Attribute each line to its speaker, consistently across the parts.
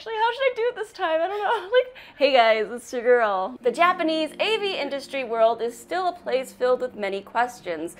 Speaker 1: Actually, how should I do it this time? I don't know. Like, hey guys, it's your girl. The Japanese AV industry world is still a place filled with many questions.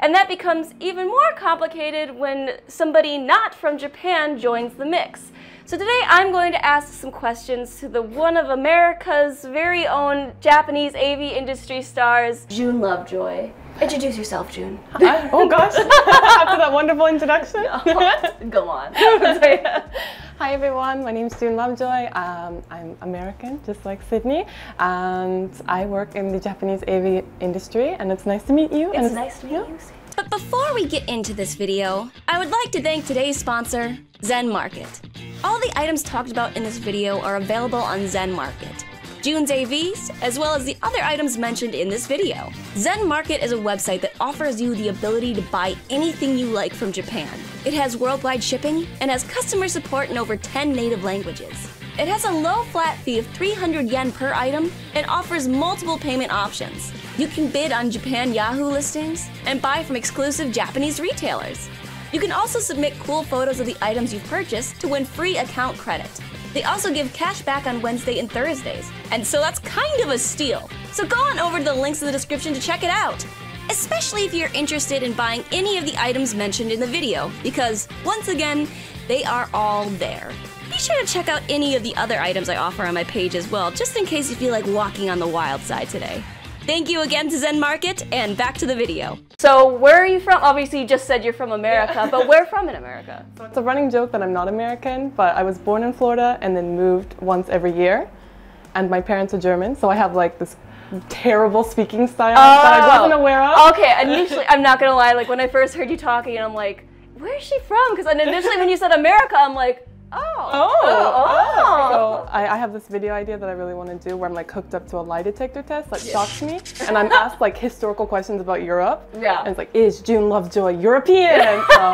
Speaker 1: And that becomes even more complicated when somebody not from Japan joins the mix. So today I'm going to ask some questions to the one of America's very own Japanese AV industry stars, June Lovejoy. Introduce yourself, June.
Speaker 2: Hi. Oh gosh, after that wonderful introduction.
Speaker 1: Go on.
Speaker 2: Hi everyone, my name is June Lovejoy. Um, I'm American, just like Sydney, and I work in the Japanese AV industry, and it's nice to meet you.
Speaker 1: It's nice to meet you. But before we get into this video, I would like to thank today's sponsor, Zen Market. All the items talked about in this video are available on Zen Market. June's AVs, as well as the other items mentioned in this video. Zen Market is a website that offers you the ability to buy anything you like from Japan. It has worldwide shipping and has customer support in over 10 native languages. It has a low flat fee of 300 yen per item and offers multiple payment options. You can bid on Japan Yahoo listings and buy from exclusive Japanese retailers. You can also submit cool photos of the items you've purchased to win free account credit. They also give cash back on Wednesday and Thursdays, and so that's kind of a steal. So go on over to the links in the description to check it out. Especially if you're interested in buying any of the items mentioned in the video, because once again, they are all there. Be sure to check out any of the other items I offer on my page as well, just in case you feel like walking on the wild side today. Thank you again to Zen Market, and back to the video. So, where are you from? Obviously, you just said you're from America, yeah. but where from in America?
Speaker 2: So it's a running joke that I'm not American, but I was born in Florida and then moved once every year. And my parents are German, so I have like this terrible speaking style oh. that I oh. wasn't aware of.
Speaker 1: Okay, initially, I'm not gonna lie, like when I first heard you talking, I'm like, where is she from? Because initially, when you said America, I'm like, Oh.
Speaker 2: Oh. oh. oh. So I, I, have this video idea that I really want to do where I'm like hooked up to a lie detector test that yeah. shocks me. And I'm asked like historical questions about Europe.
Speaker 1: Yeah.
Speaker 2: And it's like, is June Lovejoy European? so,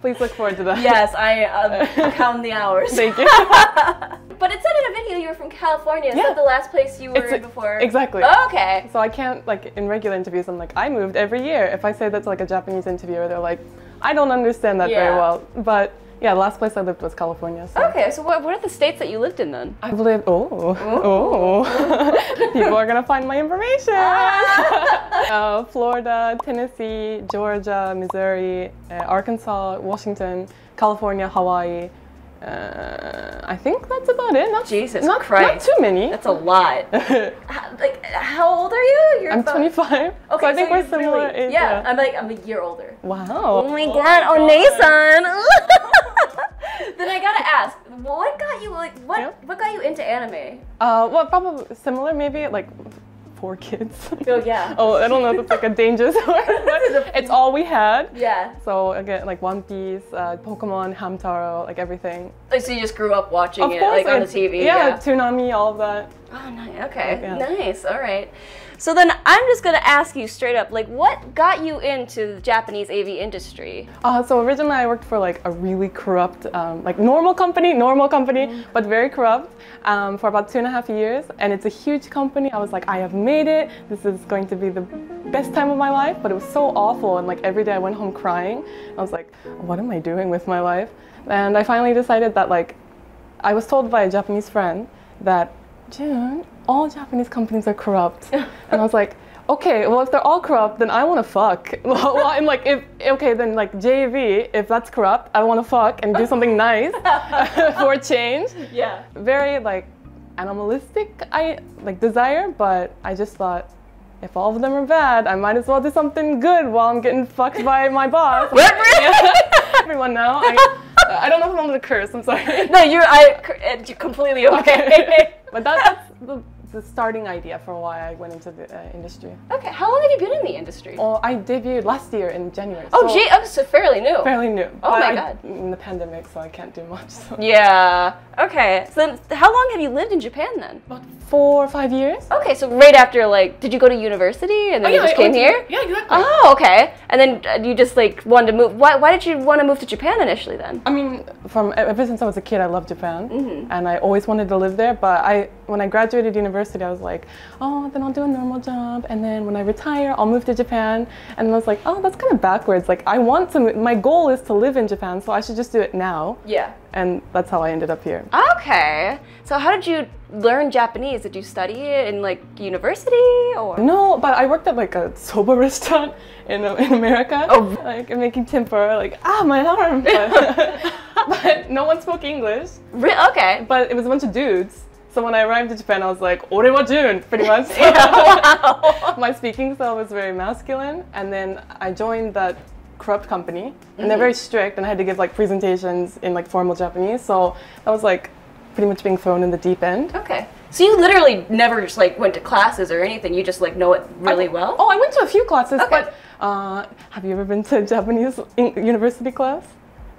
Speaker 2: please look forward to that.
Speaker 1: Yes, I um, count the hours.
Speaker 2: Thank you.
Speaker 1: but it said in a video you were from California. Is yeah. that the last place you were before?
Speaker 2: Exactly.
Speaker 1: Oh, okay.
Speaker 2: So I can't like in regular interviews I'm like, I moved every year. If I say that to like a Japanese interviewer, they're like, I don't understand that yeah. very well. But yeah, the last place I lived was California.
Speaker 1: So. Okay, so what, what are the states that you lived in then?
Speaker 2: I've lived, oh, oh. People are going to find my information. uh, Florida, Tennessee, Georgia, Missouri, uh, Arkansas, Washington, California, Hawaii, uh, I think that's about it. Not,
Speaker 1: Jesus
Speaker 2: not,
Speaker 1: Christ.
Speaker 2: Not too many.
Speaker 1: That's a lot. how, like, how old are you?
Speaker 2: You're I'm about... 25. Okay, so I think so we're similar
Speaker 1: really, age. Yeah, yeah, I'm like, I'm a year older.
Speaker 2: Wow.
Speaker 1: Oh my god, oh, Nathan. then I gotta ask, what got you like what yeah. what got you into anime?
Speaker 2: Uh, well, probably similar, maybe like 4Kids.
Speaker 1: Oh yeah.
Speaker 2: oh, I don't know if it's like a dangerous word, but it's all we had.
Speaker 1: Yeah.
Speaker 2: So again, like One Piece, uh, Pokemon, Hamtaro, like everything.
Speaker 1: Like, so you just grew up watching of it, course, like on the TV.
Speaker 2: Yeah, yeah, Toonami, all of that.
Speaker 1: Oh, nice. Okay, yeah. nice. All right. So then I'm just gonna ask you straight up, like, what got you into the Japanese AV industry?
Speaker 2: Uh, so originally I worked for like a really corrupt, um, like normal company, normal company, mm. but very corrupt um, for about two and a half years. And it's a huge company. I was like, I have made it. This is going to be the best time of my life. But it was so awful. And like every day I went home crying. I was like, what am I doing with my life? And I finally decided that like, I was told by a Japanese friend that June, all Japanese companies are corrupt. and I was like, okay, well, if they're all corrupt, then I want to fuck. well, I'm like, if, okay, then like JV, if that's corrupt, I want to fuck and do something nice for a change.
Speaker 1: Yeah.
Speaker 2: Very like animalistic, I like desire, but I just thought, if all of them are bad, I might as well do something good while I'm getting fucked by my boss. Everyone now. I, I don't know if I'm to curse. I'm sorry.
Speaker 1: No, you're I completely okay.
Speaker 2: okay. But that, that's the the starting idea for why I went into the uh, industry.
Speaker 1: Okay, how long have you been in the industry?
Speaker 2: Oh, I debuted last year in January.
Speaker 1: Oh, so gee, oh, so fairly new.
Speaker 2: Fairly new.
Speaker 1: Oh my I, god.
Speaker 2: In the pandemic, so I can't do much. So.
Speaker 1: Yeah. Okay. So then, how long have you lived in Japan then?
Speaker 2: About four or five years.
Speaker 1: Okay, so right after like, did you go to university and then oh, you yeah, just I came here?
Speaker 2: yeah, exactly.
Speaker 1: Oh, okay. And then uh, you just like wanted to move. Why, why did you want to move to Japan initially then?
Speaker 2: I mean, from ever since I was a kid, I loved Japan, mm -hmm. and I always wanted to live there. But I when I graduated university, I was like, oh, then I'll do a normal job, and then when I retire, I'll move to Japan. And I was like, oh, that's kind of backwards. Like, I want to. My goal is to live in Japan, so I should just do it now.
Speaker 1: Yeah.
Speaker 2: And that's how I ended up here.
Speaker 1: Okay. So how did you learn Japanese? Did you study it in like university or?
Speaker 2: No, but I worked at like a soba restaurant in, in America.
Speaker 1: Oh.
Speaker 2: Like making tempura, like ah my arm. But, but no one spoke English.
Speaker 1: Re- okay.
Speaker 2: But it was a bunch of dudes. So when I arrived in Japan, I was like, "Ore wa Jun," pretty much.
Speaker 1: wow.
Speaker 2: My speaking style was very masculine, and then I joined that corrupt company, and
Speaker 1: Mm-hmm.
Speaker 2: they're very strict, and I had to give like presentations in like formal Japanese. So I was like pretty much being thrown in the deep end.
Speaker 1: Okay. So you literally never just like went to classes or anything. You just like know it really well.
Speaker 2: Oh, I went to a few classes,
Speaker 1: Okay.
Speaker 2: but uh, have you ever been to a Japanese in- university class?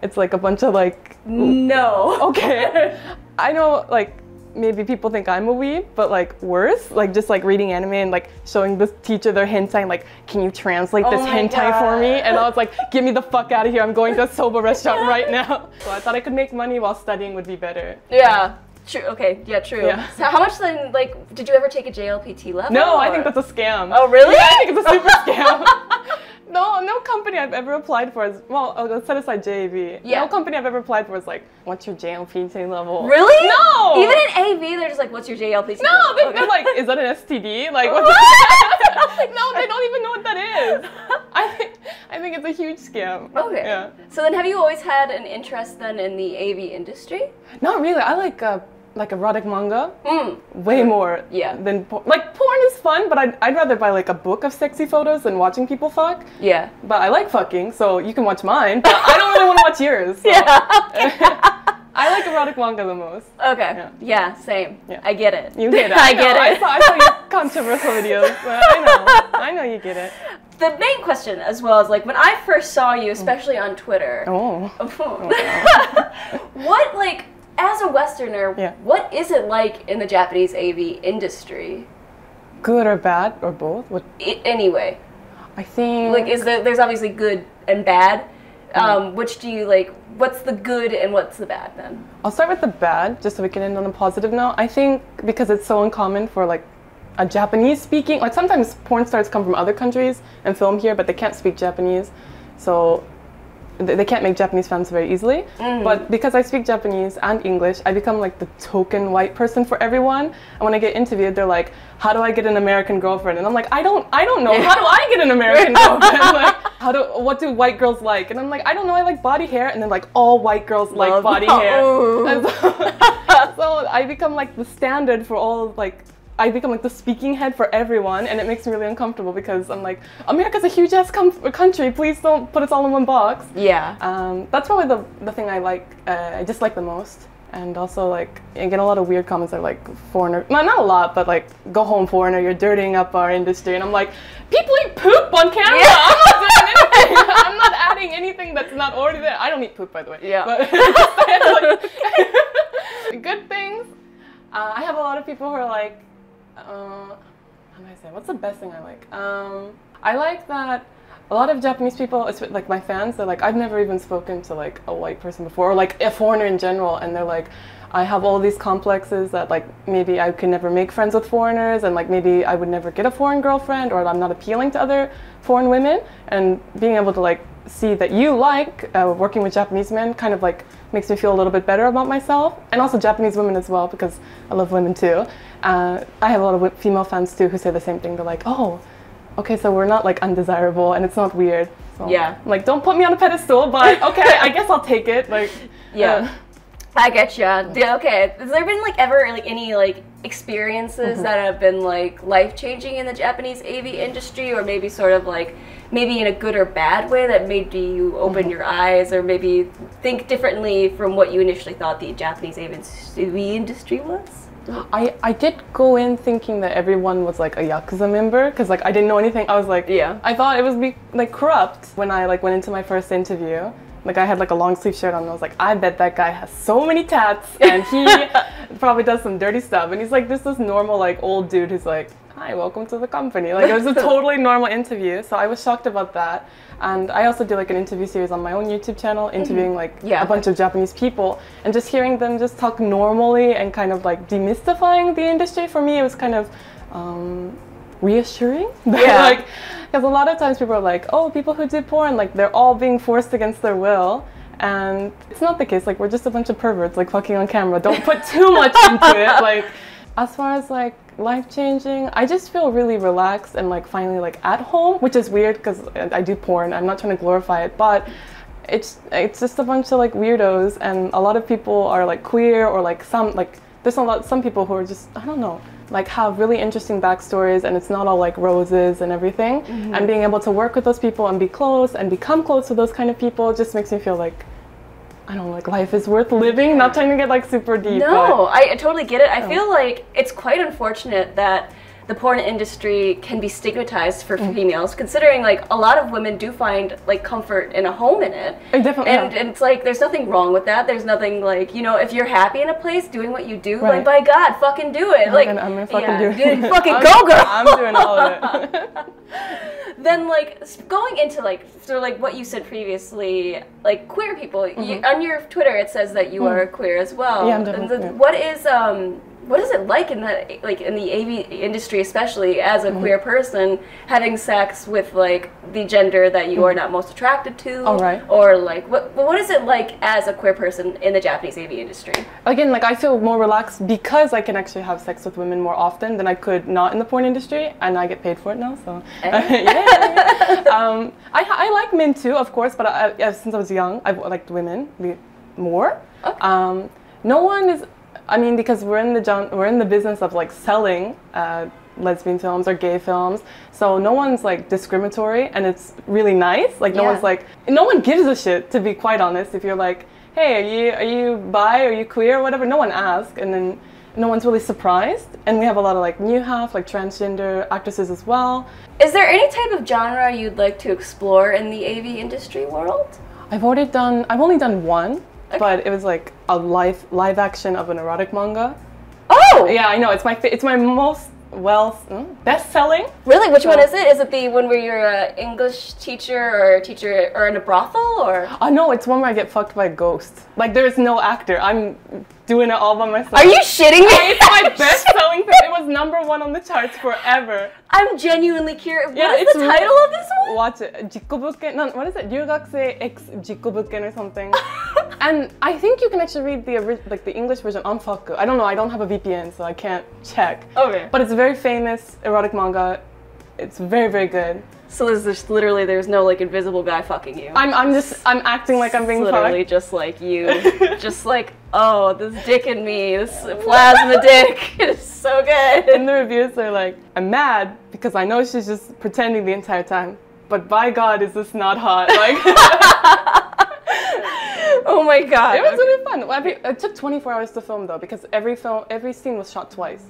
Speaker 2: It's like a bunch of like.
Speaker 1: No.
Speaker 2: Okay. I know, like, maybe people think I'm a weeb, but like worse, like just like reading anime and like showing the teacher their hentai, like, can you translate
Speaker 1: Oh
Speaker 2: this hentai for me? And I was like, get me the fuck out of here! I'm going to a soba restaurant right now. So I thought I could make money while studying would be better.
Speaker 1: Yeah. True. Okay. Yeah. True.
Speaker 2: Yeah.
Speaker 1: So how much then? Like, did you ever take a JLPT level?
Speaker 2: No, I think that's a scam.
Speaker 1: Oh really?
Speaker 2: Yeah, I think it's a super scam. No, no company I've ever applied for is well. I'll set aside JAV.
Speaker 1: Yeah.
Speaker 2: No company I've ever applied for is like, what's your JLPT level?
Speaker 1: Really?
Speaker 2: No.
Speaker 1: Even in AV, they're just like, "What's your JLPT?"
Speaker 2: No,
Speaker 1: level?"
Speaker 2: they,
Speaker 1: Okay.
Speaker 2: they're like, is that an STD? Like, what's
Speaker 1: What?
Speaker 2: no, they don't even know what that is. I think, I think it's a huge scam.
Speaker 1: Okay.
Speaker 2: Yeah.
Speaker 1: So then, have you always had an interest then in the AV industry?
Speaker 2: Not really. I like uh, like erotic manga
Speaker 1: Mm.
Speaker 2: way more
Speaker 1: Yeah.
Speaker 2: than por- like porn is fun, but I'd, I'd rather buy like a book of sexy photos than watching people fuck.
Speaker 1: Yeah.
Speaker 2: But I like fucking, so you can watch mine. But I don't really want to watch yours. so- I like erotic manga the most.
Speaker 1: Okay.
Speaker 2: Yeah.
Speaker 1: Yeah. Same.
Speaker 2: Yeah.
Speaker 1: I get it.
Speaker 2: You get it.
Speaker 1: I
Speaker 2: know,
Speaker 1: get
Speaker 2: I
Speaker 1: it.
Speaker 2: saw, I saw your controversial videos. But I know. I know you get it.
Speaker 1: the main question, as well as like when I first saw you, especially on Twitter.
Speaker 2: Oh.
Speaker 1: what like as a Westerner?
Speaker 2: Yeah.
Speaker 1: What is it like in the Japanese AV industry?
Speaker 2: Good or bad or both? What
Speaker 1: I- anyway,
Speaker 2: I think.
Speaker 1: like is there? There's obviously good and bad. Um, which do you like? What's the good and what's the bad then?
Speaker 2: I'll start with the bad, just so we can end on a positive note. I think because it's so uncommon for like a Japanese speaking, like sometimes porn stars come from other countries and film here, but they can't speak Japanese, so they can't make Japanese fans very easily. Mm. But because I speak Japanese and English, I become like the token white person for everyone. And when I get interviewed, they're like, "How do I get an American girlfriend?" And I'm like, "I don't, I don't know. How do I get an American girlfriend? like, how do, what do white girls like?" And I'm like, "I don't know. I like body hair." And then like all white girls like body hair. And so, so I become like the standard for all like I become like the speaking head for everyone, and it makes me really uncomfortable because I'm like, America's a huge ass country. Please don't put us all in one box.
Speaker 1: Yeah.
Speaker 2: Um, that's probably the the thing I like. Uh, I dislike the most. And also, like, I get a lot of weird comments that are like, foreigner, no, not a lot, but like, go home, foreigner, you're dirtying up our industry. And I'm like, people eat poop on camera.
Speaker 1: Yeah.
Speaker 2: I'm not doing anything. I'm not adding anything that's not already there. I don't eat poop, by the way.
Speaker 1: Yeah.
Speaker 2: But like, good things. Uh, I have a lot of people who are like, uh, how do I say? What's the best thing I like? Um, I like that a lot of Japanese people, like my fans, they're like, I've never even spoken to like a white person before, or like a foreigner in general, and they're like, I have all these complexes that like maybe I can never make friends with foreigners, and like maybe I would never get a foreign girlfriend, or I'm not appealing to other foreign women, and being able to like see that you like uh, working with Japanese men kind of like makes me feel a little bit better about myself, and also Japanese women as well because I love women too. Uh, I have a lot of female fans too who say the same thing. They're like, oh, okay, so we're not like undesirable and it's not weird. So,
Speaker 1: Yeah.
Speaker 2: Like, don't put me on a pedestal, but okay, I guess I'll take it. Like,
Speaker 1: Yeah.
Speaker 2: uh,
Speaker 1: I get you. Yeah, okay. Has there been like ever like any like experiences that have been like life changing in the Japanese AV industry, or maybe sort of like maybe in a good or bad way that made you open mm-hmm. your eyes, or maybe think differently from what you initially thought the Japanese AV industry was?
Speaker 2: I, I did go in thinking that everyone was like a yakuza member because like I didn't know anything. I was like,
Speaker 1: Yeah.
Speaker 2: I thought it was be like corrupt when I like went into my first interview. Like I had like a long sleeve shirt on. And I was like, I bet that guy has so many tats and he probably does some dirty stuff. And he's like, this is normal like old dude who's like, hi, welcome to the company. Like it was a totally normal interview. So I was shocked about that. And I also do like an interview series on my own YouTube channel, interviewing like
Speaker 1: Yeah.
Speaker 2: a bunch of Japanese people and just hearing them just talk normally and kind of like demystifying the industry for me, it was kind of um, reassuring.
Speaker 1: Yeah.
Speaker 2: like, because a lot of times people are like, oh, people who do porn, like they're all being forced against their will. And it's not the case. Like we're just a bunch of perverts, like fucking on camera. Don't put too much into it. Like, as far as like life changing, I just feel really relaxed and like finally like at home, which is weird because I do porn. I'm not trying to glorify it, but it's it's just a bunch of like weirdos, and a lot of people are like queer or like some like there's a lot some people who are just I don't know like have really interesting backstories and it's not all like roses and everything. Mm-hmm. And being able to work with those people and be close and become close to those kind of people just makes me feel like I don't know like life is worth living not trying to get like super deep
Speaker 1: No, I, I totally get it. I oh. feel like it's quite unfortunate that the porn industry can be stigmatized for
Speaker 2: Mm.
Speaker 1: females, considering like a lot of women do find like comfort in a home in it.
Speaker 2: I definitely
Speaker 1: And,
Speaker 2: yeah.
Speaker 1: and it's like there's nothing wrong with that. There's nothing like you know if you're happy in a place doing what you do, like by God, fucking do it. like
Speaker 2: gonna- I'm gonna fucking
Speaker 1: yeah,
Speaker 2: do it.
Speaker 1: dude, fucking go, girl.
Speaker 2: I'm doing all of it.
Speaker 1: then like going into like sort of like what you said previously, like queer people. You, on your Twitter, it says that you are queer as well.
Speaker 2: Mm-hmm. Yeah, I'm definitely.
Speaker 1: What is um what is it like in the like in the AV industry, especially as
Speaker 2: Mm-hmm.
Speaker 1: a queer person, having sex with like the gender that you are not most attracted to?
Speaker 2: Mm-hmm. All right.
Speaker 1: Or like what what is it like as a queer person in the Japanese AV industry?
Speaker 2: again, like I feel more relaxed because I can actually have sex with women more often than I could not in the porn industry, and I get paid for it now. So, yeah. um, I, I like men too, of course, but I, I, since I was young, I've liked women more.
Speaker 1: Okay.
Speaker 2: Um, no one is. I mean, because we're in the we're in the business of like selling. Uh, lesbian films or gay films. So no one's like discriminatory and it's really nice. Like no
Speaker 1: Yeah.
Speaker 2: one's like no one gives a shit to be quite honest. If you're like hey are you are you bi? Are you queer? Or whatever no one asks. And then no one's really surprised. And we have a lot of like new half like transgender actresses as well.
Speaker 1: Is there any type of genre you'd like to explore in the AV industry world?
Speaker 2: i've already done i've only done one Okay. But it was like a live live action of an erotic manga.
Speaker 1: Oh.
Speaker 2: Yeah, I know. It's my it's my most well mm, best selling.
Speaker 1: Really, which
Speaker 2: so, one
Speaker 1: is it? Is it the one where you're an English teacher or a teacher or in a brothel or?
Speaker 2: Oh uh, no, it's one where I get fucked by ghosts. Like there is no actor. I'm doing it all by myself.
Speaker 1: Are you shitting me?
Speaker 2: It's my best selling. It was number one on the charts forever.
Speaker 1: I'm genuinely curious.
Speaker 2: Yeah,
Speaker 1: the title of this one?
Speaker 2: Watch it. Jikobuken. No, what is it? Ryugakse X Jikobuken or something. and I think you can actually read the like the English version on FAKKU. I don't know. I don't have a VPN, so I can't check.
Speaker 1: Okay.
Speaker 2: But it's a very famous erotic manga. It's very very good.
Speaker 1: So there's just literally there's no like invisible guy fucking you.
Speaker 2: I'm I'm just I'm acting like I'm being
Speaker 1: literally
Speaker 2: fucked.
Speaker 1: just like you, just like oh this dick in me, this plasma dick, is so good.
Speaker 2: In the reviews, they're like, I'm mad because I know she's just pretending the entire time. But by God, is this not hot? Like.
Speaker 1: oh my god.
Speaker 2: It was
Speaker 1: okay.
Speaker 2: really fun. It took 24 hours to film though, because every film, every scene was shot twice.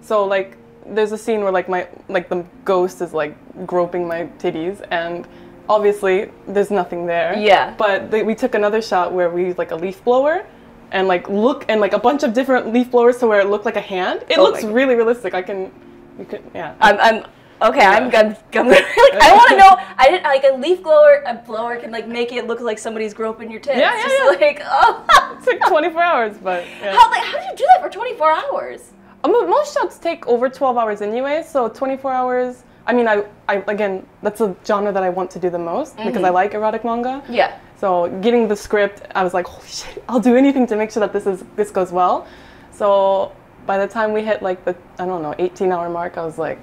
Speaker 2: So like, there's a scene where like my like the ghost is like groping my titties, and obviously there's nothing there.
Speaker 1: Yeah.
Speaker 2: But they, we took another shot where we used like a leaf blower, and like look and like a bunch of different leaf blowers to where it looked like a hand. It
Speaker 1: Oh
Speaker 2: looks really realistic. I can, you could, yeah.
Speaker 1: I'm, I'm okay. I'm, I'm, I'm like, I want to know. I didn't like a leaf blower. A blower can like make it look like somebody's groping your tits.
Speaker 2: Yeah, yeah,
Speaker 1: Just
Speaker 2: yeah.
Speaker 1: like oh.
Speaker 2: it took 24 hours, but yeah.
Speaker 1: How like how do you do that for 24 hours?
Speaker 2: Um, most shots take over 12 hours anyway, so 24 hours. I mean, I, I again, that's a genre that I want to do the most because I like erotic manga.
Speaker 1: Yeah.
Speaker 2: So getting the script, I was like, holy shit, I'll do anything to make sure that this is this goes well. So by the time we hit like the I don't know 18 hour mark, I was like,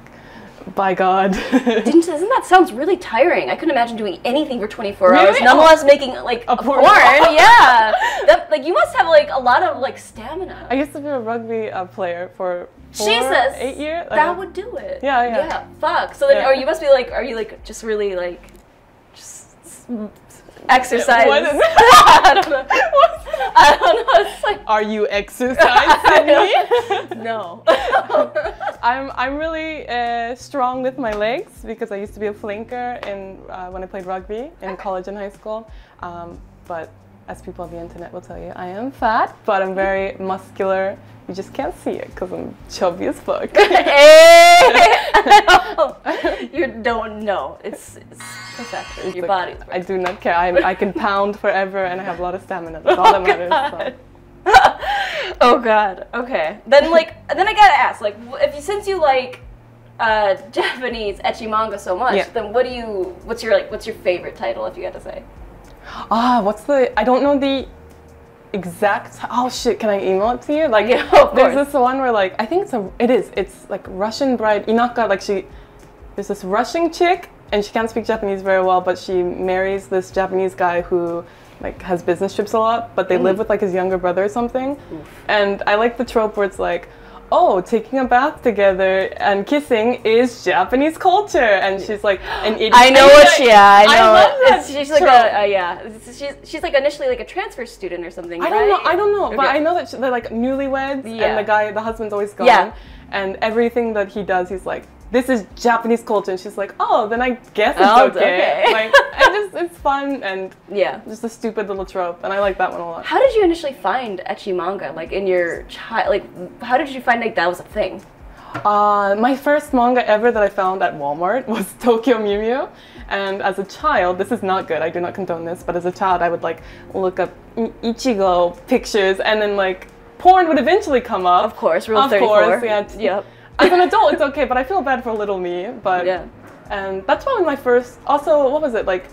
Speaker 2: by God.
Speaker 1: Didn't, doesn't that sounds really tiring? I couldn't imagine doing anything for 24
Speaker 2: Really?
Speaker 1: hours. Nonetheless, making like a,
Speaker 2: porn.
Speaker 1: porn. yeah. That, like you must have like a lot of like stamina.
Speaker 2: I used to be a rugby uh, player for four,
Speaker 1: Jesus.
Speaker 2: eight years.
Speaker 1: That would do it.
Speaker 2: Yeah, yeah.
Speaker 1: Yeah. Fuck. So then,
Speaker 2: Yeah.
Speaker 1: or you must be like, are you like just really like, just exercise?
Speaker 2: What is-
Speaker 1: I don't know. I don't know. It's like
Speaker 2: Are you exercising me?
Speaker 1: no.
Speaker 2: I'm I'm really uh, strong with my legs because I used to be a flanker in uh, when I played rugby in college and high school. Um, but as people on the internet will tell you, I am fat, but I'm very muscular. You just can't see it because I'm chubby as fuck.
Speaker 1: hey! you don't know. It's, it's perfection.
Speaker 2: It's
Speaker 1: Your body's
Speaker 2: I do not care. I, I can pound forever and I have a lot of stamina. That's all that matters. So.
Speaker 1: oh god. Okay. Then like then I gotta ask like if you since you like uh, Japanese ecchi manga so much,
Speaker 2: Yeah.
Speaker 1: then what do you what's your like what's your favorite title if you had to say?
Speaker 2: Ah, what's the? I don't know the exact. Oh shit! Can I email it to you? Like,
Speaker 1: Yeah, of
Speaker 2: there's
Speaker 1: course.
Speaker 2: this one where like I think it's a. It is. It's like Russian bride Inaka. Like she, there's this Russian chick and she can't speak Japanese very well, but she marries this Japanese guy who like has business trips a lot, but they
Speaker 1: Mm.
Speaker 2: live with like his younger brother or something. And I like the trope where it's like. Oh, taking a bath together and kissing is Japanese culture, and she's like an idiot.
Speaker 1: I know what she. Yeah, I
Speaker 2: I
Speaker 1: know.
Speaker 2: love that
Speaker 1: she's like a, uh, yeah. She's she's like initially like a transfer student or something.
Speaker 2: I don't know. I don't know, but I know that sh- they're like newlyweds,
Speaker 1: Yeah.
Speaker 2: and the guy, the husband's always gone.
Speaker 1: Yeah.
Speaker 2: And everything that he does, he's like, "This is Japanese culture," and she's like, "Oh, then I guess it's
Speaker 1: Oh,
Speaker 2: okay."
Speaker 1: okay.
Speaker 2: like, I just it's fun and
Speaker 1: Yeah.
Speaker 2: just a stupid little trope, and I like that one a lot.
Speaker 1: How did you initially find ecchi manga? Like in your child, like how did you find like that was a thing?
Speaker 2: Uh, my first manga ever that I found at Walmart was Tokyo Mew Mew. And as a child, this is not good, I do not condone this, but as a child, I would like look up Ichigo pictures and then like porn would eventually come up.
Speaker 1: Of course, Rule
Speaker 2: Of
Speaker 1: 34.
Speaker 2: course, yeah.
Speaker 1: Yep.
Speaker 2: As an adult, it's okay, but I feel bad for little me. But
Speaker 1: Yeah.
Speaker 2: and that's probably my first. Also, what was it like?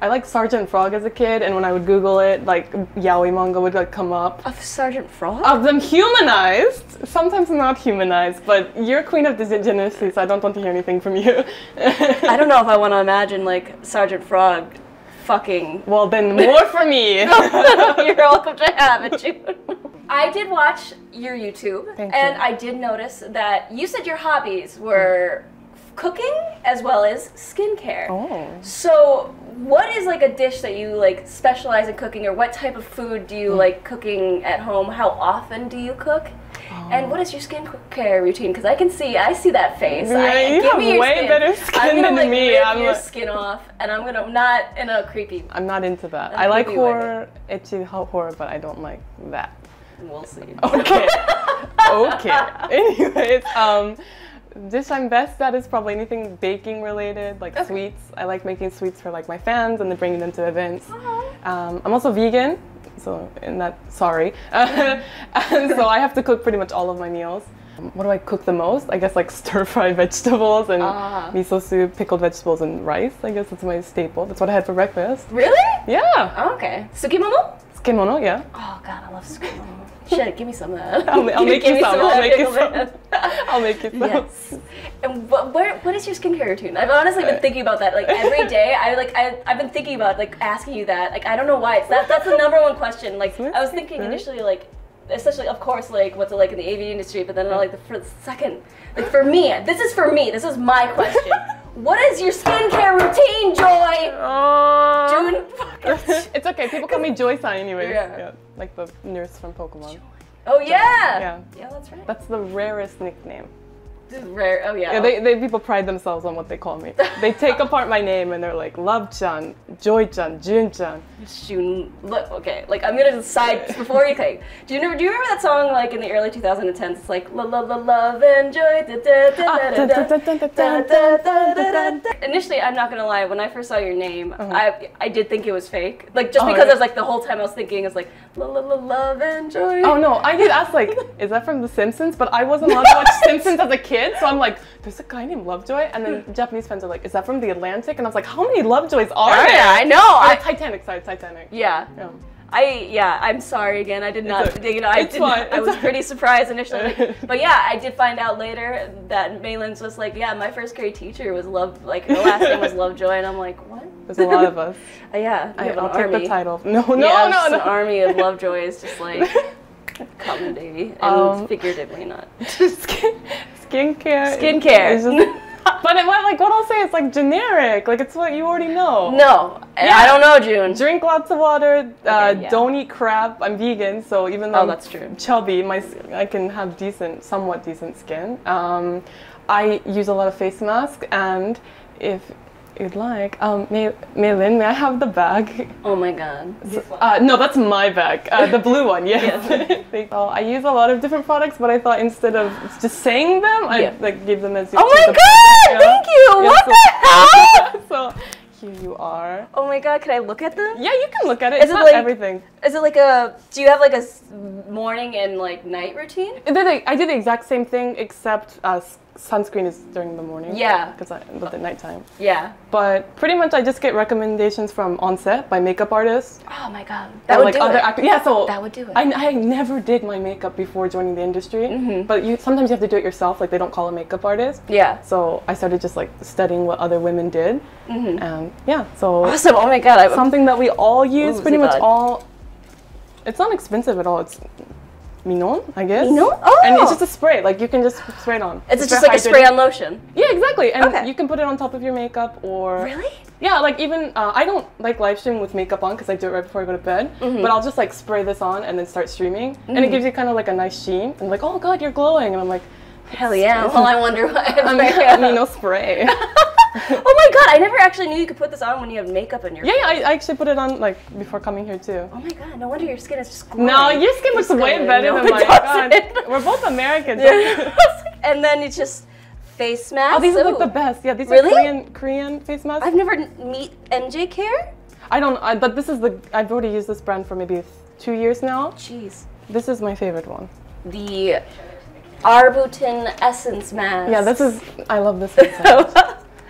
Speaker 2: I liked Sergeant Frog as a kid, and when I would Google it, like yaoi manga would like come up.
Speaker 1: Of Sergeant Frog?
Speaker 2: Of them humanized, sometimes not humanized, but you're queen of so I don't want to hear anything from you.
Speaker 1: I don't know if I want to imagine like Sergeant Frog fucking.
Speaker 2: Well, then more for me.
Speaker 1: You're welcome to have it, June. I did watch your YouTube,
Speaker 2: Thank
Speaker 1: and
Speaker 2: you.
Speaker 1: I did notice that you said your hobbies were cooking as well as skincare.
Speaker 2: Oh.
Speaker 1: So, what is like a dish that you like specialize in cooking, or what type of food do you mm. like cooking at home? How often do you cook? And what oh. is your skincare routine? Because I can see, I see that face.
Speaker 2: Yeah,
Speaker 1: I,
Speaker 2: you
Speaker 1: give
Speaker 2: have way
Speaker 1: skin.
Speaker 2: better
Speaker 1: I'm
Speaker 2: skin
Speaker 1: gonna,
Speaker 2: than
Speaker 1: like,
Speaker 2: me.
Speaker 1: Rip
Speaker 2: I'm
Speaker 1: your
Speaker 2: like-
Speaker 1: skin off, and I'm gonna not in a creepy.
Speaker 2: I'm not into that. I like horror, itchy ho- horror, but I don't like that.
Speaker 1: We'll see.
Speaker 2: Okay. okay. Anyways, um, dish I'm best at is probably anything baking related, like
Speaker 1: Okay.
Speaker 2: sweets. I like making sweets for like my fans and then bringing them to events.
Speaker 1: Aw.
Speaker 2: Um, I'm also vegan, so in that sorry, and so I have to cook pretty much all of my meals. Um, What do I cook the most? I guess like stir fry vegetables and
Speaker 1: Ah.
Speaker 2: miso soup, pickled vegetables and rice. I guess that's my staple. That's what I had for breakfast.
Speaker 1: Really?
Speaker 2: Yeah,
Speaker 1: Oh, okay. Tsukemono?
Speaker 2: tsukemono. Yeah,
Speaker 1: Oh god, I love tsukemono. Shit, give me some of that.
Speaker 2: I'll, I'll make you
Speaker 1: me
Speaker 2: some. I'll make you some. I'll make you some.
Speaker 1: Yes. And what, where, what is your skincare routine? I've honestly been thinking about that like every day. I like I, I've been thinking about like asking you that. Like I don't know why. It's that that's the number one question. Like I was thinking initially like especially of course like what's it like in the AV industry, but then like the for the second like for me, this is for me. This is my question. What is your skincare routine, Joy?
Speaker 2: Oh.
Speaker 1: June.
Speaker 2: it's okay. People call me Joy-san anyways.
Speaker 1: Yeah.
Speaker 2: Like the nurse from Pokemon.
Speaker 1: Oh yeah.
Speaker 2: Yeah.
Speaker 1: Yeah, that's right.
Speaker 2: That's the rarest nickname.
Speaker 1: This is rare. Oh yeah.
Speaker 2: Yeah, they, they people pride themselves on what they call me. They take apart my name and they're like Love-chan, Joy-chan, Jun-chan.
Speaker 1: June. Look, okay. Like I'm gonna decide before you click. Do you remember? Do you remember that song like in the early 2010s? It's like la la la love and joy. Initially, I'm not gonna lie. When I first saw your name,
Speaker 2: Uh-huh.
Speaker 1: I I did think it was fake. Like just
Speaker 2: Oh,
Speaker 1: because. I was like the whole time I was thinking it's like love and joy.
Speaker 2: Oh no, I get asked like, is that from The Simpsons? But I wasn't allowed to watch Simpsons as a kid, so I'm like, there's a guy named Lovejoy, and then Japanese fans are like, is that from The Atlantic? And I was like, how many Lovejoys are there?
Speaker 1: yeah, I know.
Speaker 2: Or
Speaker 1: I,
Speaker 2: Titanic, sorry, Titanic.
Speaker 1: yeah.
Speaker 2: Yeah.
Speaker 1: I yeah, I'm sorry again. I did not.
Speaker 2: okay.
Speaker 1: You know, I did. I was pretty surprised initially, but yeah, I did find out later that Malin's was like, yeah, my first grade teacher was Love. Like her last name was Lovejoy, and I'm like, what?
Speaker 2: There's a lot of us.
Speaker 1: Uh, yeah,
Speaker 2: I,
Speaker 1: have an
Speaker 2: I'll take
Speaker 1: army.
Speaker 2: the title. No, no,
Speaker 1: yeah,
Speaker 2: no, no.
Speaker 1: an army of Lovejoys, just like come baby, and
Speaker 2: Um,
Speaker 1: figuratively not.
Speaker 2: Skin, skincare.
Speaker 1: Skincare.
Speaker 2: Is but it, what, like what I'll say, it's like generic. Like it's what you already know.
Speaker 1: No,
Speaker 2: Yeah.
Speaker 1: I don't know, June.
Speaker 2: Drink lots of water. Uh,
Speaker 1: yeah.
Speaker 2: Don't eat crap. I'm vegan, so even though
Speaker 1: Oh,
Speaker 2: I'm
Speaker 1: that's true.
Speaker 2: chubby, my I can have decent, somewhat decent skin. Um, I use a lot of face mask, and if you'd like. Um, May, Maylin, may I have the bag?
Speaker 1: Oh my god.
Speaker 2: Uh, no, that's my bag. Uh, the blue one, yes. so I use a lot of different products, but I thought instead of just saying them, I
Speaker 1: Yeah.
Speaker 2: like give them as.
Speaker 1: You oh my
Speaker 2: as a-
Speaker 1: god!
Speaker 2: Yeah.
Speaker 1: Thank you.
Speaker 2: Yeah,
Speaker 1: what
Speaker 2: so-
Speaker 1: the hell?
Speaker 2: so here you are.
Speaker 1: Oh my god! Can I look at them?
Speaker 2: Yeah, you can look at it.
Speaker 1: Is
Speaker 2: it's
Speaker 1: it
Speaker 2: not
Speaker 1: like-
Speaker 2: everything.
Speaker 1: Is it like a? Do you have like a morning and like night routine?
Speaker 2: I did the- I did the exact same thing, except uh, s- sunscreen is during the morning.
Speaker 1: Yeah.
Speaker 2: Because I did at nighttime.
Speaker 1: Yeah.
Speaker 2: But pretty much, I just get recommendations from Onset by makeup artists.
Speaker 1: Oh my god. That would
Speaker 2: like
Speaker 1: do
Speaker 2: other
Speaker 1: it.
Speaker 2: actors. Yeah, so
Speaker 1: That would do it.
Speaker 2: I, I never did my makeup before joining the industry,
Speaker 1: Mm-hmm.
Speaker 2: but you sometimes you have to do it yourself. Like they don't call a makeup artist.
Speaker 1: yeah.
Speaker 2: So I started just like studying what other women did, and yeah, so
Speaker 1: Awesome. Oh my god. I,
Speaker 2: something that we all use,
Speaker 1: Ooh,
Speaker 2: pretty much all. It's not expensive at all. It's Minon, I guess.
Speaker 1: Minon?
Speaker 2: And
Speaker 1: Oh.
Speaker 2: it's just a spray. Like you can just spray it on.
Speaker 1: it's
Speaker 2: It's
Speaker 1: just like a spray on lotion.
Speaker 2: Yeah, exactly. And
Speaker 1: Okay.
Speaker 2: you can put it on top of your makeup or.
Speaker 1: Really?
Speaker 2: Yeah, like even uh, I don't like live streaming with makeup on because I do it right before I go to bed.
Speaker 1: Mm-hmm.
Speaker 2: But I'll just like spray this on and then start streaming, and it gives you kind of like a nice sheen. And like, oh god, you're glowing, and I'm like,
Speaker 1: Hell yeah. Well, I wonder what.
Speaker 2: I'm I mean, no spray.
Speaker 1: oh my god! I never actually knew you could put this on when you have makeup on your.
Speaker 2: yeah, yeah, I, I actually put it on like before coming here too.
Speaker 1: Oh my god! No wonder your skin is just glowing.
Speaker 2: No, your skin looks way better
Speaker 1: No,
Speaker 2: than mine. God, we're both Americans.
Speaker 1: and then it's just face mask.
Speaker 2: Oh, these are like the best. Yeah, these
Speaker 1: Really?
Speaker 2: are Korean Korean face masks.
Speaker 1: I've never meet NJ Care.
Speaker 2: I don't, I, but this is the. I've already used this brand for maybe two years now.
Speaker 1: Jeez.
Speaker 2: This is my favorite one.
Speaker 1: The Arbutin Essence mask.
Speaker 2: Yeah, this is. I love this.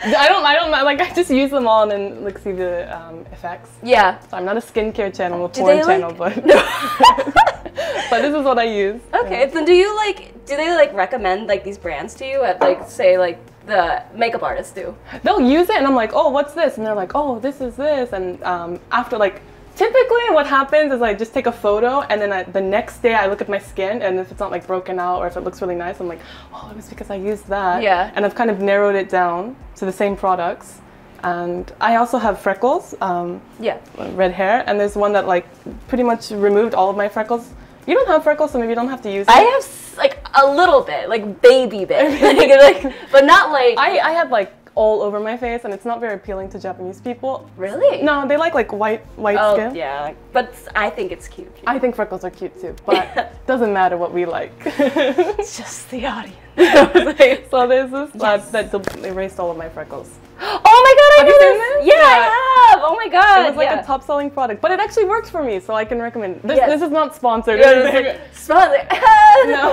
Speaker 2: I don't. I don't like. I just use them all and then like see the um, effects.
Speaker 1: yeah.
Speaker 2: So I'm not a skincare channel, a porn
Speaker 1: they,
Speaker 2: channel,
Speaker 1: like-
Speaker 2: but but this is what I use.
Speaker 1: Okay. Then do you like? Do they like recommend like these brands to you at like say like the makeup artists do?
Speaker 2: They'll use it, and I'm like, oh, what's this? And they're like, oh, this is this. And um, after like, typically what happens is I just take a photo, and then I, the next day I look at my skin, and if it's not like broken out or if it looks really nice, I'm like, oh, it was because I used that.
Speaker 1: Yeah.
Speaker 2: And I've kind of narrowed it down to the same products. And I also have freckles, um,
Speaker 1: Yeah.
Speaker 2: red hair, and there's one that like pretty much removed all of my freckles. You don't have freckles, so maybe you don't have to use it.
Speaker 1: I have like a little bit, like baby bit, like, like, but not like.
Speaker 2: I, I had like all over my face, and it's not very appealing to Japanese people.
Speaker 1: really?
Speaker 2: No, they like like white white
Speaker 1: Oh
Speaker 2: skin.
Speaker 1: yeah, but I think it's cute.
Speaker 2: I think freckles are cute too, but it doesn't matter what we like.
Speaker 1: It's just the audience.
Speaker 2: so there's this uh, that erased all of my freckles.
Speaker 1: Oh my god,
Speaker 2: Have you seen
Speaker 1: this.
Speaker 2: this?
Speaker 1: Yeah, I have. Oh my god.
Speaker 2: It was like
Speaker 1: yeah.
Speaker 2: a top selling product, but it actually works for me, so I can recommend. This,
Speaker 1: Yes.
Speaker 2: this is not sponsored.
Speaker 1: Yeah,
Speaker 2: or
Speaker 1: it was
Speaker 2: anything.
Speaker 1: like, smell.
Speaker 2: No.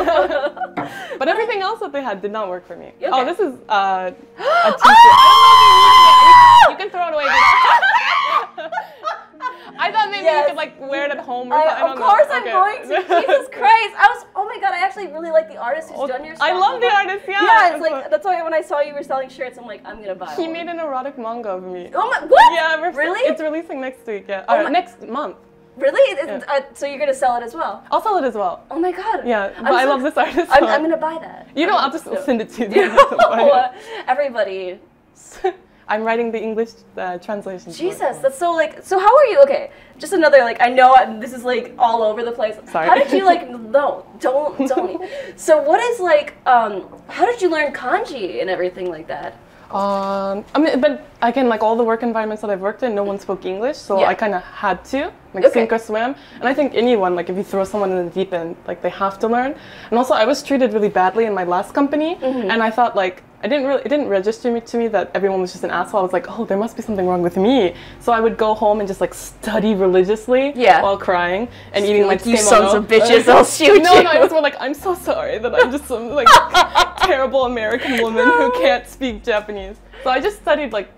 Speaker 2: but everything else that they had did not work for me. Oh, this is uh, a t-shirt. You you can throw it away. I thought maybe
Speaker 1: Yes.
Speaker 2: you could like wear it at home or
Speaker 1: I,
Speaker 2: something. I
Speaker 1: of
Speaker 2: don't know.
Speaker 1: course I'm
Speaker 2: Okay.
Speaker 1: going to. Jesus Christ. I was oh my god, I actually really like the artist who's
Speaker 2: Oh,
Speaker 1: done your stuff.
Speaker 2: I love the artist, yeah.
Speaker 1: Yeah, it's like that's why when I saw you were selling shirts, I'm like, I'm gonna buy
Speaker 2: He
Speaker 1: one.
Speaker 2: made an erotic manga of me.
Speaker 1: Oh my what?
Speaker 2: Yeah,
Speaker 1: really?
Speaker 2: It's releasing next week. Yeah,
Speaker 1: Oh
Speaker 2: uh,
Speaker 1: my-
Speaker 2: next month.
Speaker 1: really? It- uh, so you're gonna sell it as well?
Speaker 2: I'll sell it as well.
Speaker 1: Oh my god.
Speaker 2: Yeah,
Speaker 1: I'm
Speaker 2: but I love this artist.
Speaker 1: I'm, I'm gonna buy that.
Speaker 2: You know,
Speaker 1: I'm
Speaker 2: I'll just
Speaker 1: so-
Speaker 2: send it to you.
Speaker 1: Everybody.
Speaker 2: I'm writing the English uh, translation.
Speaker 1: Jesus, that's so like. So how are you? Okay, just another like. I know I- this is like all over the place.
Speaker 2: Sorry.
Speaker 1: How did you like? No, don't don't. so what is like? Um, how did you learn kanji and everything like that?
Speaker 2: Um, I mean, but again, like all the work environments that I've worked in, no one spoke English, so
Speaker 1: Yeah.
Speaker 2: I kind of had to, like
Speaker 1: Okay.
Speaker 2: sink or swim. And I think anyone, like if you throw someone in the deep end, like they have to learn. And also, I was treated really badly in my last company,
Speaker 1: Mm-hmm.
Speaker 2: and I thought like I didn't really, it didn't register me to me that everyone was just an asshole. I was like, oh, there must be something wrong with me. So I would go home and just like study religiously
Speaker 1: Yeah.
Speaker 2: while crying and eating
Speaker 1: like, "You sons of bitches, I'll shoot
Speaker 2: no,
Speaker 1: you.
Speaker 2: No, it was more like I'm so sorry that I'm just some like terrible American woman who can't speak Japanese. So I just studied like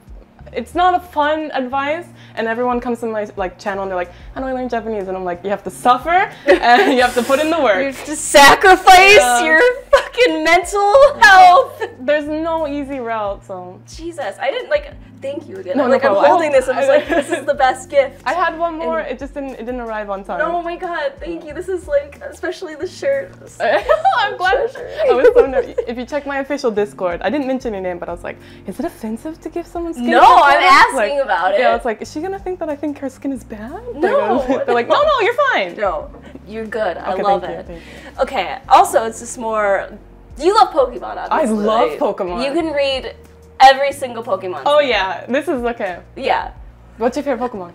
Speaker 2: it's not a fun advice and everyone comes to my like channel and they're like how do i learn japanese and i'm like you have to suffer and you have to put in the work.
Speaker 1: You have to sacrifice
Speaker 2: Yeah.
Speaker 1: your fucking mental health.
Speaker 2: there's no easy route so
Speaker 1: Jesus, I didn't like. Thank you again.
Speaker 2: No,
Speaker 1: I'm
Speaker 2: no
Speaker 1: I'm holding this. I'm just like, this is the best gift.
Speaker 2: i had one more
Speaker 1: And-
Speaker 2: it just didn't it didn't arrive on time
Speaker 1: Oh my god, thank you. This is like, especially the shirt.
Speaker 2: I'm glad. I was so nervous. If you check my official Discord, I didn't mention your name, but I was like, "Is it offensive to give someone skin?"
Speaker 1: No. I'm asking
Speaker 2: Like,
Speaker 1: about
Speaker 2: Yeah, I
Speaker 1: it.
Speaker 2: was like, "Is she gonna think that I think her skin is bad?"
Speaker 1: No.
Speaker 2: they're like, "No, no, you're fine."
Speaker 1: No, you're good. I
Speaker 2: Okay,
Speaker 1: love
Speaker 2: you,
Speaker 1: it.
Speaker 2: you.
Speaker 1: Okay. Also, it's just more. You love Pokemon, obviously.
Speaker 2: I love Pokemon.
Speaker 1: You can read every single Pokemon.
Speaker 2: Oh yeah, this is okay.
Speaker 1: Yeah.
Speaker 2: What's your favorite Pokemon?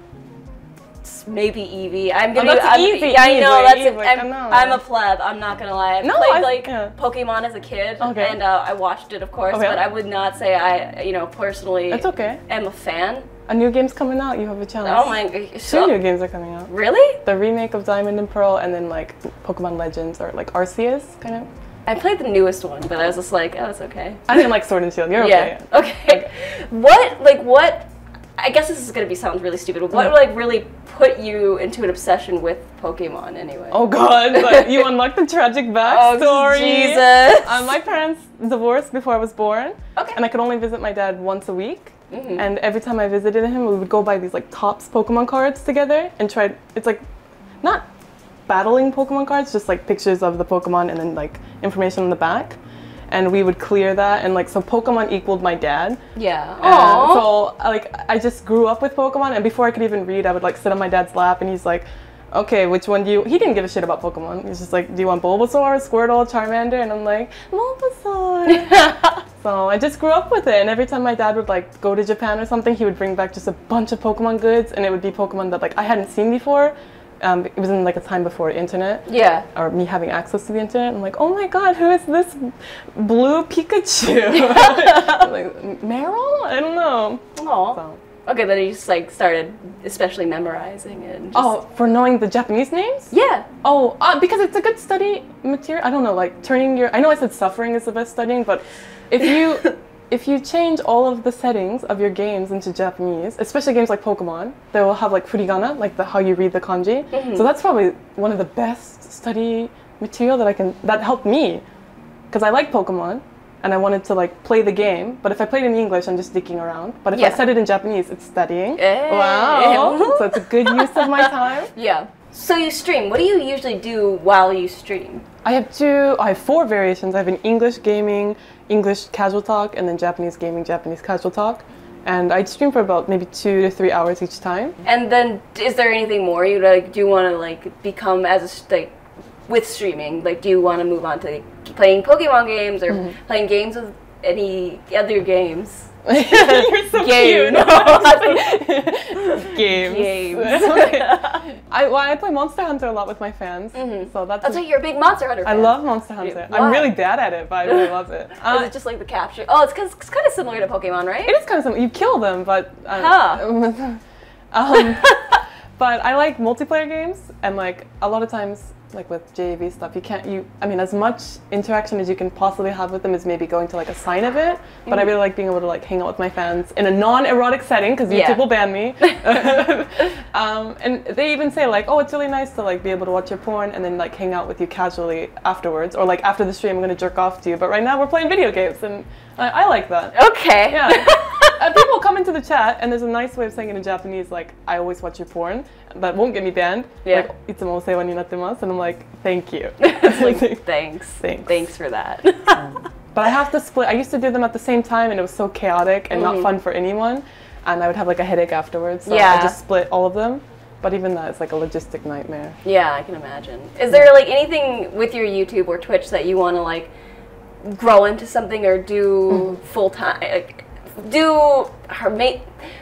Speaker 1: Maybe Eevee. I'm gonna.
Speaker 2: Oh, that's
Speaker 1: I'm, Yeah, I know. That's.
Speaker 2: Eevee, I
Speaker 1: I'm. I'm a pleb. I'm not gonna lie. I
Speaker 2: No,
Speaker 1: played
Speaker 2: I-
Speaker 1: like
Speaker 2: yeah.
Speaker 1: Pokemon as a kid,
Speaker 2: Okay.
Speaker 1: and uh, I watched it, of course.
Speaker 2: Okay.
Speaker 1: But I would not say I, you know, personally.
Speaker 2: It's okay.
Speaker 1: Am a fan.
Speaker 2: A new game's coming out. You have a chance.
Speaker 1: Oh my.
Speaker 2: Two
Speaker 1: So,
Speaker 2: new games are coming out.
Speaker 1: really?
Speaker 2: The remake of Diamond and Pearl, and then like Pokemon Legends or like Arceus, kind of.
Speaker 1: I played the newest one, but I was just like, oh, it's okay.
Speaker 2: I didn't like Sword and Shield. You're
Speaker 1: yeah.
Speaker 2: okay.
Speaker 1: Okay. What like what? I guess this is gonna be sound really stupid. What
Speaker 2: Mhm.
Speaker 1: like really put you into an obsession with Pokemon anyway?
Speaker 2: Oh God! But you unlocked the tragic backstory.
Speaker 1: Oh,
Speaker 2: backstory.
Speaker 1: Jesus.
Speaker 2: Uh, my parents divorced before I was born,
Speaker 1: Okay.
Speaker 2: and I could only visit my dad once a week.
Speaker 1: Mhm.
Speaker 2: And every time I visited him, we would go buy these like tops Pokemon cards together and try. It's like not battling Pokemon cards, just like pictures of the Pokemon and then like information on the back. And we would clear that, and like so Pokemon equaled my dad.
Speaker 1: yeah.
Speaker 2: And so like I just grew up with Pokemon, and before I could even read, I would like sit on my dad's lap, and he's like, "Okay, which one do you?" He didn't give a shit about Pokemon. He's just like, "Do you want Bulbasaur, Squirtle, Charmander?" And I'm like, "Bulbasaur." so I just grew up with it, and every time my dad would like go to Japan or something, he would bring back just a bunch of Pokemon goods, and it would be Pokemon that like I hadn't seen before. Um, it was in like a time before internet
Speaker 1: yeah.
Speaker 2: or me having access to the internet. I'm like, oh my god, who is this blue Pikachu? I'm like Marill? I don't know. So.
Speaker 1: Okay, then you just like started especially memorizing it. and Just,
Speaker 2: Oh, for knowing the Japanese names?
Speaker 1: Yeah.
Speaker 2: Oh, uh, because it's a good study material. I don't know, like turning your. I know I said suffering is the best studying, but if you if you change all of the settings of your games into Japanese, especially games like Pokemon, they will have like furigana, like the how you read the kanji. Mm-hmm. So that's probably one of the best study material that I can that helped me, because I like Pokemon. And I wanted to like play the game, but if I played in English, I'm just dicking around. But if I
Speaker 1: Yeah.
Speaker 2: said it in Japanese, it's studying.
Speaker 1: Hey.
Speaker 2: Wow! so it's a good use of my time.
Speaker 1: Yeah. So you stream. What do you usually do while you stream?
Speaker 2: I have two, I have four variations. I have an English gaming, English casual talk, and then Japanese gaming, Japanese casual talk. And I'd stream for about maybe two to three hours each time.
Speaker 1: And then, is there anything more you like? Do you want to like become as a like with streaming? Like, do you want to move on to like, playing Pokemon games or
Speaker 2: Mm-hmm.
Speaker 1: playing games with any other games?
Speaker 2: You're so
Speaker 1: Game.
Speaker 2: cute. Games.
Speaker 1: Games.
Speaker 2: I, well, I play Monster Hunter a lot with my fans. So that's.
Speaker 1: Oh, so you're a big Monster Hunter
Speaker 2: I love Monster Hunter.
Speaker 1: Why?
Speaker 2: I'm really bad at it, but I really love it.
Speaker 1: Is
Speaker 2: Uh,
Speaker 1: it just like the capture? Oh, it's because it's kind of similar to Pokemon, right?
Speaker 2: It is kind of similar. You kill them, but. Uh,
Speaker 1: Huh.
Speaker 2: um, but I like multiplayer games, and like a lot of times, like with JAV stuff, you can't. You, I mean, as much interaction as you can possibly have with them is maybe going to like a sign of it. But I really like being able to like hang out with my fans in a non-erotic setting because YouTube
Speaker 1: Yeah.
Speaker 2: will ban me. um, and they even say like, oh, it's really nice to like be able to watch your porn and then like hang out with you casually afterwards, or like after the stream, I'm gonna jerk off to you. But right now we're playing video games, and I, I like that.
Speaker 1: Okay.
Speaker 2: Yeah. uh, people come into the chat, and there's a nice way of saying it in Japanese, like, I always watch your porn. That won't get me banned.
Speaker 1: Yeah.
Speaker 2: Like, itsumo osewa ni nattemasu. And I'm like, thank you.
Speaker 1: Like, thanks.
Speaker 2: Thanks.
Speaker 1: Thanks for that.
Speaker 2: Um, but I have to split. I used to do them at the same time, and it was so chaotic and not mm-hmm. fun for anyone. And I would have like a headache afterwards. So
Speaker 1: Yeah.
Speaker 2: I just split all of them. But even that is like a logistic nightmare.
Speaker 1: yeah, I can imagine. Is there like anything with your YouTube or Twitch that you want to like grow into something or do mm. full time? Like, do or make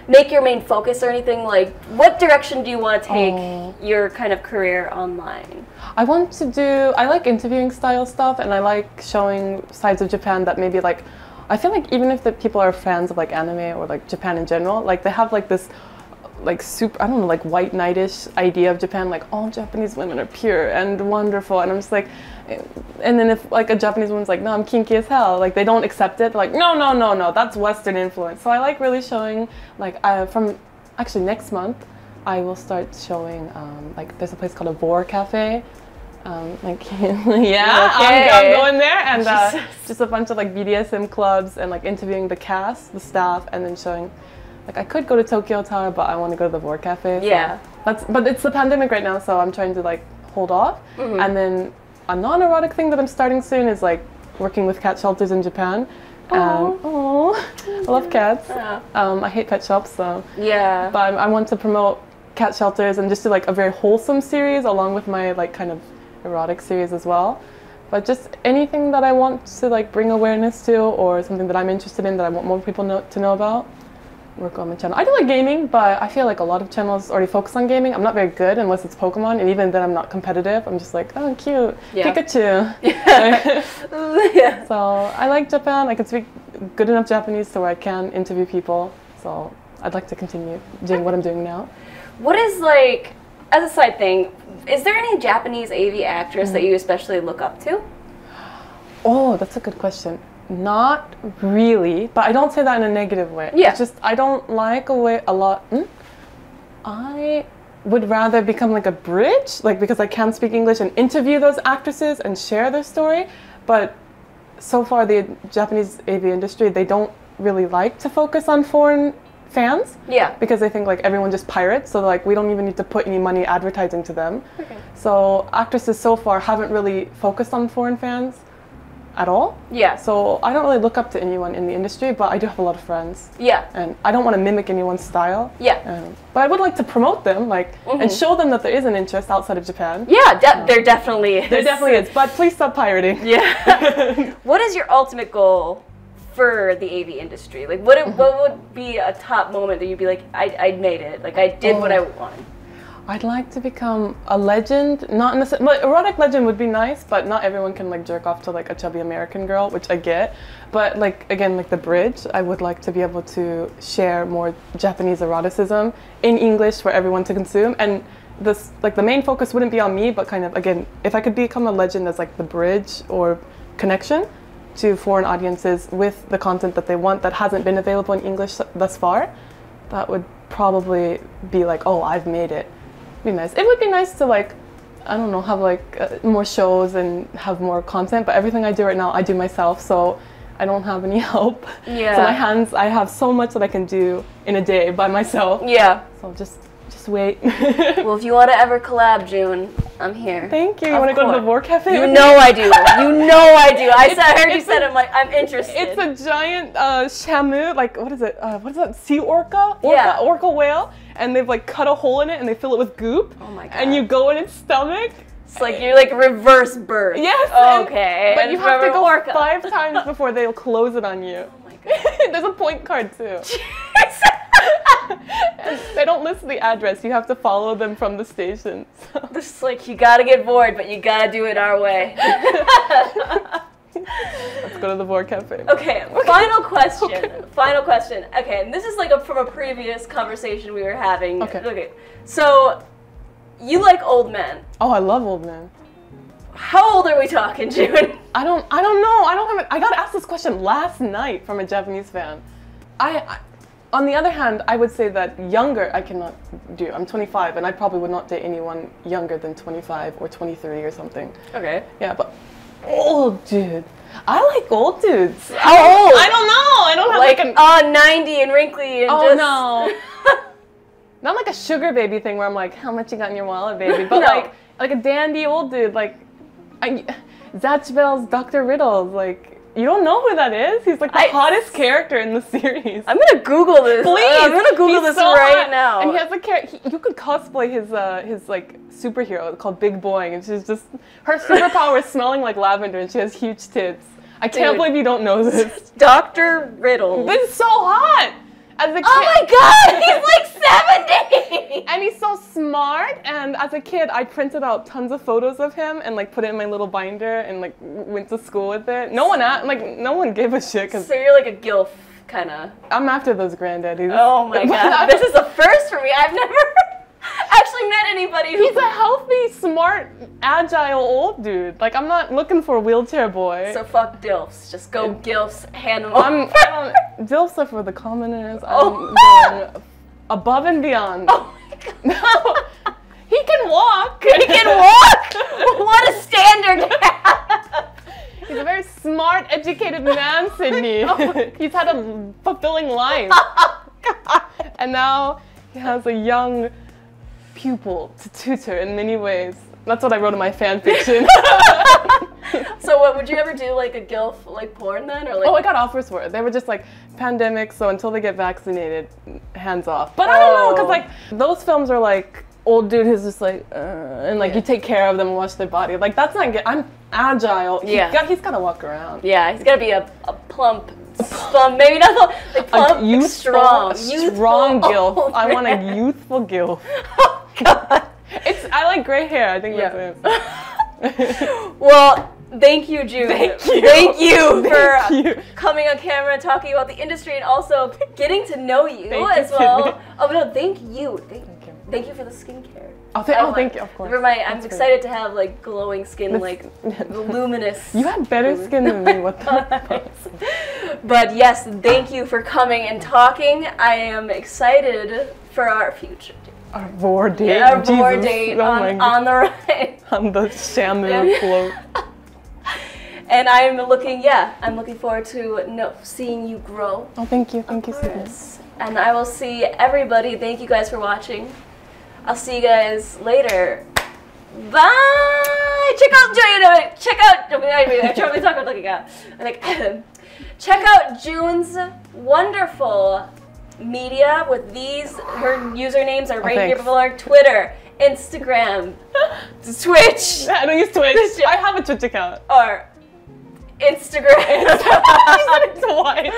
Speaker 1: make your main focus or anything? Like, what direction do you want to take
Speaker 2: Oh.
Speaker 1: your kind of career online?
Speaker 2: I want to do. I like interviewing style stuff, and I like showing sides of Japan that maybe like. I feel like even if the people are fans of like anime or like Japan in general, like they have like this, like super. I don't know, like white knightish idea of Japan, like all Japanese women are pure and wonderful, and I'm just like. And then if like a Japanese woman's like, no, I'm kinky as hell, like they don't accept it. They're like, no, no, no, no, that's Western influence. So I like really showing, like, uh, from actually next month, I will start showing um, like there's a place called a Vor Cafe. Um, like yeah,
Speaker 1: Okay.
Speaker 2: I'm, I'm going there and uh, just a bunch of like BDSM clubs and like interviewing the cast, the staff, and then showing. Like I could go to Tokyo Tower, but I want to go to the Vor Cafe. so
Speaker 1: Yeah.
Speaker 2: That's but it's the pandemic right now, so I'm trying to like hold off.
Speaker 1: Mm-hmm.
Speaker 2: And then a non-erotic thing that I'm starting soon is like working with cat shelters in Japan. Um, oh, I love cats.
Speaker 1: Yeah.
Speaker 2: Um, I hate pet shops, so
Speaker 1: Yeah.
Speaker 2: but I, I want to promote cat shelters and just do like a very wholesome series along with my like kind of erotic series as well. But just anything that I want to like bring awareness to, or something that I'm interested in that I want more people know, to know about, work on my channel. I do like gaming, but I feel like a lot of channels already focus on gaming. I'm not very good unless it's Pokemon, and even then I'm not competitive. I'm just like, oh, cute,
Speaker 1: Yeah.
Speaker 2: Pikachu.
Speaker 1: yeah.
Speaker 2: So I like Japan. I can speak good enough Japanese so I can interview people. So I'd like to continue doing what I'm doing now.
Speaker 1: What is like, as a side thing, is there any Japanese AV actress
Speaker 2: Mm-hmm.
Speaker 1: that you especially look up to?
Speaker 2: Oh, that's a good question. Not really, but I don't say that in a negative way.
Speaker 1: Yeah.
Speaker 2: It's just I don't like a way a lot. Hmm? I would rather become like a bridge, like because I can speak English and interview those actresses and share their story. But so far, the Japanese AV industry they don't really like to focus on foreign fans
Speaker 1: Yeah.
Speaker 2: because they think like everyone just pirates. So like we don't even need to put any money advertising to them.
Speaker 1: Okay.
Speaker 2: So actresses so far haven't really focused on foreign fans at all.
Speaker 1: Yeah.
Speaker 2: So I don't really look up to anyone in the industry, but I do have a lot of friends,
Speaker 1: Yeah.
Speaker 2: and I don't want to mimic anyone's style.
Speaker 1: Yeah.
Speaker 2: Um, but I would like to promote them, like, and show them that there is an interest outside of Japan.
Speaker 1: Yeah, de- there definitely is.
Speaker 2: There definitely is, but please stop pirating.
Speaker 1: Yeah. what is your ultimate goal for the AV industry? Like, what
Speaker 2: Mm-hmm.
Speaker 1: what would be a top moment that you'd be like, I, I made it. Like, I did what I
Speaker 2: Oh.
Speaker 1: wanted.
Speaker 2: I'd like to become a legend, not sense, erotic legend would be nice, but not everyone can like jerk off to like a chubby American girl, which I get. But like again, like the bridge, I would like to be able to share more Japanese eroticism in English for everyone to consume. And this like the main focus wouldn't be on me, but kind of again, if I could become a legend as like the bridge or connection to foreign audiences with the content that they want that hasn't been available in English thus far, that would probably be like, oh, I've made it. Be nice. It would be nice to like, I don't know, have like uh, more shows and have more content. But everything I do right now, I do myself, so I don't have any help.
Speaker 1: Yeah.
Speaker 2: So my hands, I have so much that I can do in a day by myself.
Speaker 1: Yeah.
Speaker 2: So just, just wait.
Speaker 1: Well, if you want to ever collab, June, I'm here.
Speaker 2: Thank you. You want to go to the. Vore Cafe?
Speaker 1: You know? I do. You know I do. I said, I heard you said
Speaker 2: a-
Speaker 1: it. I'm like, I'm interested.
Speaker 2: It's a giant uh, shamu, like what is it? Uh, what is that? Sea orca? Orca,
Speaker 1: Yeah.
Speaker 2: orca whale, and they've like cut a hole in it and they fill it with goop.
Speaker 1: Oh my god.
Speaker 2: And you go in its stomach.
Speaker 1: It's like you're like reverse birth.
Speaker 2: Yes. and-
Speaker 1: Okay.
Speaker 2: But
Speaker 1: and
Speaker 2: you have to go
Speaker 1: orca.
Speaker 2: five times before they'll close it on you.
Speaker 1: Oh my god.
Speaker 2: There's a point card too. They don't list the address. You have to follow them from the station. So.
Speaker 1: Just like you gotta get bored, but you gotta do it our way.
Speaker 2: Let's go to the Vore Cafe.
Speaker 1: Okay, final question.
Speaker 2: Okay.
Speaker 1: Final question. Okay, and this is like a, from a previous conversation we were having.
Speaker 2: Okay.
Speaker 1: Okay. So, you like old men.
Speaker 2: Oh, I love old men.
Speaker 1: How old are we talking, June?
Speaker 2: I don't. I don't know. I don't have. A, I got asked this question last night from a Japanese fan. I, I, on the other hand, I would say that younger I cannot do. I'm 25, and I probably would not date anyone younger than 25 or 23 or something.
Speaker 1: Okay.
Speaker 2: Yeah, but old dude. I like old dudes.
Speaker 1: How old?
Speaker 2: I don't know. I don't have
Speaker 1: Like,
Speaker 2: like, an.
Speaker 1: uh, 90 and wrinkly and
Speaker 2: Oh
Speaker 1: just.
Speaker 2: no. Not like a sugar baby thing where I'm like, how much you got in your wallet, baby? But
Speaker 1: No.
Speaker 2: like, like a dandy old dude, like, I, Zatch Bell's Dr. Riddles. Like, you don't know who that is? He's like the
Speaker 1: I-
Speaker 2: hottest character in the series.
Speaker 1: I'm gonna Google this.
Speaker 2: Please,
Speaker 1: I'm gonna Google
Speaker 2: he's
Speaker 1: this
Speaker 2: so
Speaker 1: right
Speaker 2: hot.
Speaker 1: now.
Speaker 2: And he has a character. You could cosplay his uh, his like superhero called Big Boing, and she's just her superpower is smelling like lavender, and she has huge tits. I can't
Speaker 1: Dude.
Speaker 2: believe you don't know this.
Speaker 1: Dr. Riddle.
Speaker 2: This is so hot. As a kid,
Speaker 1: oh my god, he's like 70!
Speaker 2: and he's so smart. And as a kid, I printed out tons of photos of him and like put it in my little binder and like went to school with it. No one like no one gave a shit because
Speaker 1: So you're like a gilf, kinda.
Speaker 2: I'm after those granddaddies.
Speaker 1: Oh my god, this is a first for me. I've never actually met anybody who.
Speaker 2: He's a healthy, smart, agile old dude. Like I'm not looking for a wheelchair boy.
Speaker 1: So fuck dilfs. Just go gilfs, hand them
Speaker 2: I'm. I don't, Dilfs are for the commoners.
Speaker 1: Oh.
Speaker 2: I'm going above and beyond.
Speaker 1: Oh my god.
Speaker 2: No, he can walk.
Speaker 1: He can walk. what a standard.
Speaker 2: He's a very smart, educated man, Sydney. Oh He's had a fulfilling life. and now he has a young pupil to tutor in many ways. That's what I wrote in my fan fiction.
Speaker 1: so what would you ever do like a gilf like porn then or like?
Speaker 2: oh, I got offers for it. They were just like pandemic, so until they get vaccinated, hands off. But I don't know, because
Speaker 1: Oh.
Speaker 2: like those films are like old dude who's just like, uh, and like you take care of them and watch their body. Like that's not good. I'm agile. He
Speaker 1: Yeah.
Speaker 2: got, he's got to walk around.
Speaker 1: Yeah, he's gotta be a, a plump, plump, maybe not plump, like plump,
Speaker 2: a youthful,
Speaker 1: strong,
Speaker 2: strong
Speaker 1: youthful
Speaker 2: gilf.
Speaker 1: old
Speaker 2: I want a youthful gilf.
Speaker 1: God.
Speaker 2: It's I like gray hair. I think
Speaker 1: Yeah.
Speaker 2: that's it.
Speaker 1: Well, thank you, June.
Speaker 2: Thank you.
Speaker 1: Thank you for
Speaker 2: Thank you.
Speaker 1: coming on camera talking about the industry and also getting to know you
Speaker 2: Thank
Speaker 1: as
Speaker 2: you,
Speaker 1: well. Oh no, thank you. Thank,
Speaker 2: Thank you.
Speaker 1: thank you for the skincare.
Speaker 2: Oh, th- oh thank you. Of course.
Speaker 1: For my, I'm
Speaker 2: That's great.
Speaker 1: excited to have like glowing skin,
Speaker 2: That's-
Speaker 1: like luminous.
Speaker 2: You had better skin than me. What the?
Speaker 1: but yes, thank you for coming and talking. I am excited for our future.
Speaker 2: Our board date.
Speaker 1: Our board
Speaker 2: Jesus.
Speaker 1: date
Speaker 2: Oh
Speaker 1: on, on the right.
Speaker 2: on the
Speaker 1: Yeah.
Speaker 2: float.
Speaker 1: And I'm looking, yeah, I'm looking forward to no, seeing you grow.
Speaker 2: Oh, thank you. Thank you, Sydney.
Speaker 1: Yes. And I will see everybody. Thank you guys for watching. I'll see you guys later. Bye. Check out June. Uh, check out. I'm trying to talk about like a like. Check out June's wonderful media with these. Her usernames are oh, right here below. Our Twitter, Instagram, Twitch,
Speaker 2: I don't use Twitch. I have a Twitch account.
Speaker 1: or Instagram,
Speaker 2: Twice.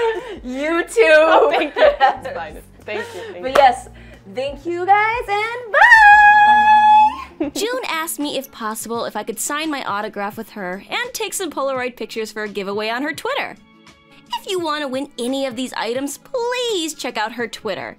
Speaker 1: YouTube.
Speaker 2: Oh, thank you. It's fine. Thank you. Thank
Speaker 1: But yes, thank you guys and bye!
Speaker 3: June asked me if possible if I could sign my autograph with her and take some Polaroid pictures for a giveaway on her Twitter. If you want to win any of these items, please check out her Twitter.